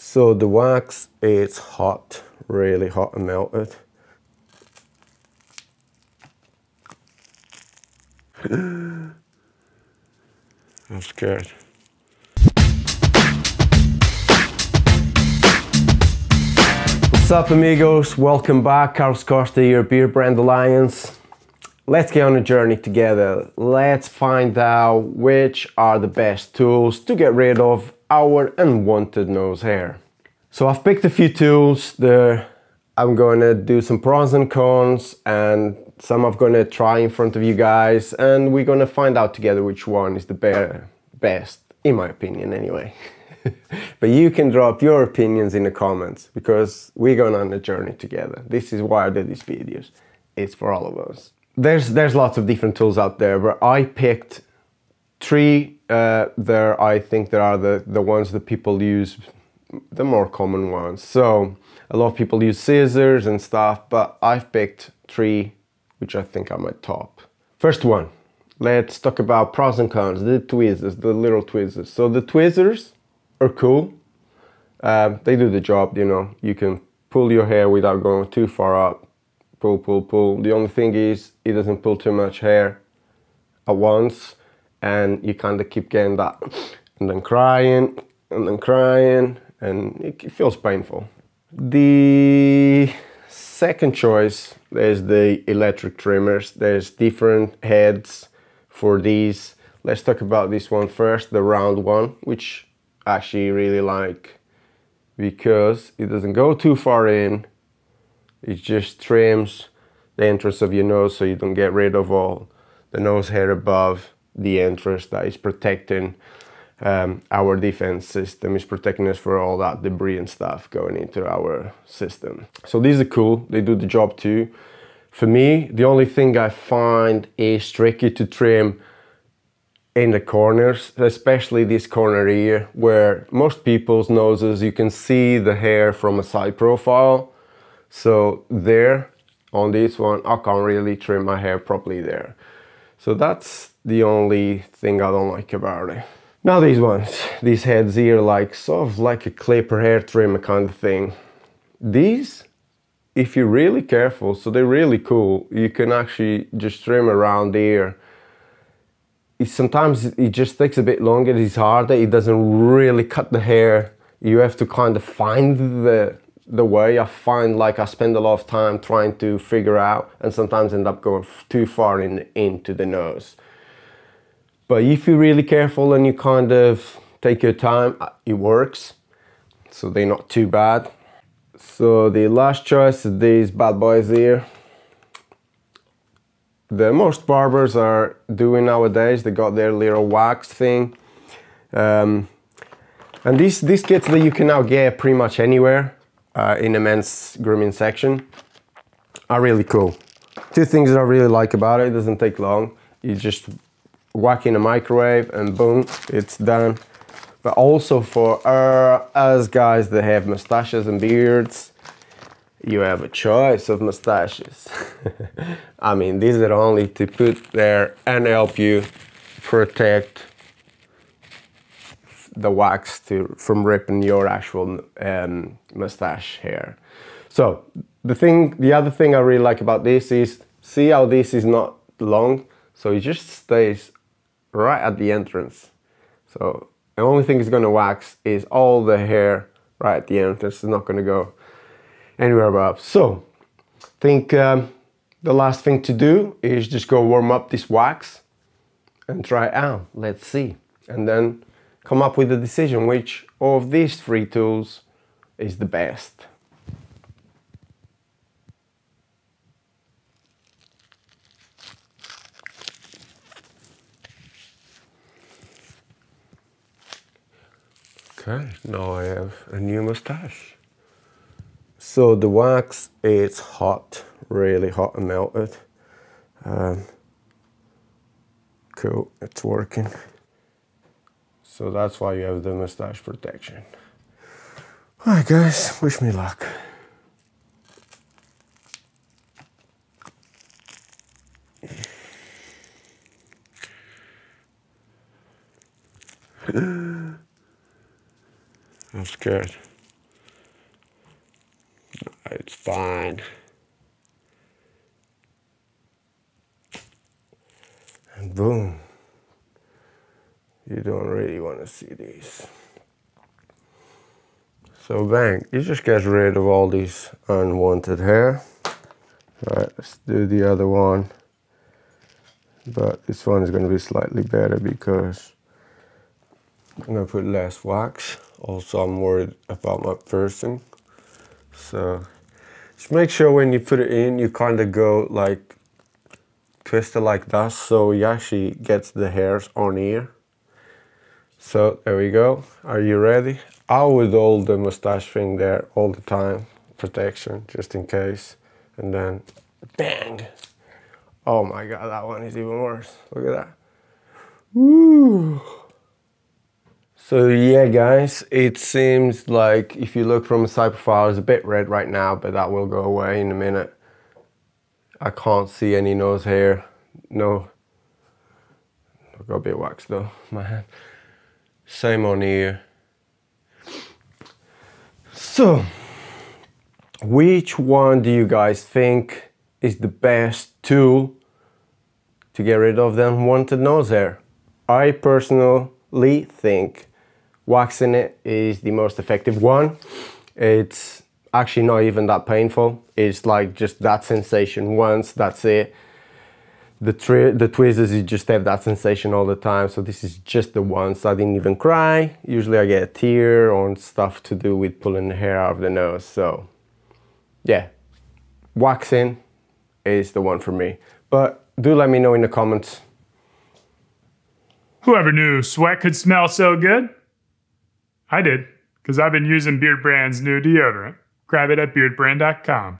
So the wax is hot, really hot and melted. I'm scared. What's up amigos? Welcome back. Carlos Costa your Beardbrand Alliance. Let's get on a journey together. Let's find out which are the best tools to get rid of our unwanted nose hair. So I've picked a few tools. The, I'm gonna do some pros and cons and some I'm gonna try in front of you guys and we're gonna find out together which one is the be best, in my opinion anyway. but you can drop your opinions in the comments because we're going on a journey together. This is why I do these videos. It's for all of us. There's, there's lots of different tools out there, but I picked three uh, there I think there are the, the ones that people use, the more common ones. So a lot of people use scissors and stuff, but I've picked three which I think are my top. First one, let's talk about pros and cons, the tweezers, the little tweezers. So the tweezers are cool. Uh, they do the job, you know. You can pull your hair without going too far up. Pull, pull, pull. The only thing is it doesn't pull too much hair at once and you kind of keep getting that and then crying and then crying and it feels painful. The second choice is the electric trimmers. There's different heads for these. Let's talk about this one first, the round one, which I actually really like because it doesn't go too far in. It just trims the entrance of your nose so you don't get rid of all the nose hair above the entrance that is protecting um, our defense system is protecting us for all that debris and stuff going into our system. So these are cool, they do the job too. For me, the only thing I find is tricky to trim in the corners, especially this corner here, where most people's noses, you can see the hair from a side profile. So there, on this one, I can't really trim my hair properly there. So that's the only thing I don't like about it. Now these ones, these heads here, like sort of like a clipper hair trimmer kind of thing. These, if you're really careful, so they're really cool, you can actually just trim around here. It, sometimes it just takes a bit longer, it's harder, it doesn't really cut the hair. You have to kind of find the, the way I find like I spend a lot of time trying to figure out and sometimes end up going too far in into the nose. But if you're really careful and you kind of take your time, uh, it works. So they're not too bad. So the last choice is these bad boys here. The most barbers are doing nowadays, they got their little wax thing. Um, and these, these kits that you can now get pretty much anywhere uh, in the men's grooming section are really cool. Two things that I really like about it, it doesn't take long. You just whack in a microwave and boom, it's done. But also for uh, us guys that have mustaches and beards, you have a choice of mustaches. I mean, these are only to put there and help you protect the wax to from ripping your actual um, mustache hair. So the thing, the other thing I really like about this is, see how this is not long, so it just stays right at the entrance. So the only thing it's gonna wax is all the hair right at the entrance. It's not gonna go anywhere above. So I think um, the last thing to do is just go warm up this wax and try it out. Let's see. And then come up with a decision which of these three tools is the best. Okay, now I have a new mustache. So the wax is hot, really hot and melted. Um, cool, it's working. So that's why you have the mustache protection. Alright guys, wish me luck. I'm scared. It's fine. And boom. You don't really want to see these. So bang, you just get rid of all these unwanted hair. All right, let's do the other one. But this one is going to be slightly better because I'm going to put less wax. Also, I'm worried about my piercing. So just make sure when you put it in, you kind of go like twist it like that so he actually gets the hairs on here. So there we go. Are you ready? I would hold the mustache thing there all the time. Protection, just in case. And then bang. Oh my god, that one is even worse. Look at that. Woo. So yeah guys, it seems like if you look from the side profile, it's a bit red right now, but that will go away in a minute. I can't see any nose hair. No. I've got a bit of wax though, my hand. Same on here. So, which one do you guys think is the best tool to get rid of the unwanted nose hair? I personally think waxing it is the most effective one. It's actually not even that painful. It's like just that sensation once, that's it. The, the tweezers, you just have that sensation all the time. So this is just the once. I didn't even cry. Usually I get a tear on stuff to do with pulling the hair out of the nose. So yeah, waxing is the one for me. But do let me know in the comments. Whoever knew sweat could smell so good? I did, because I've been using Beardbrand's new deodorant. Grab it at beardbrand.com.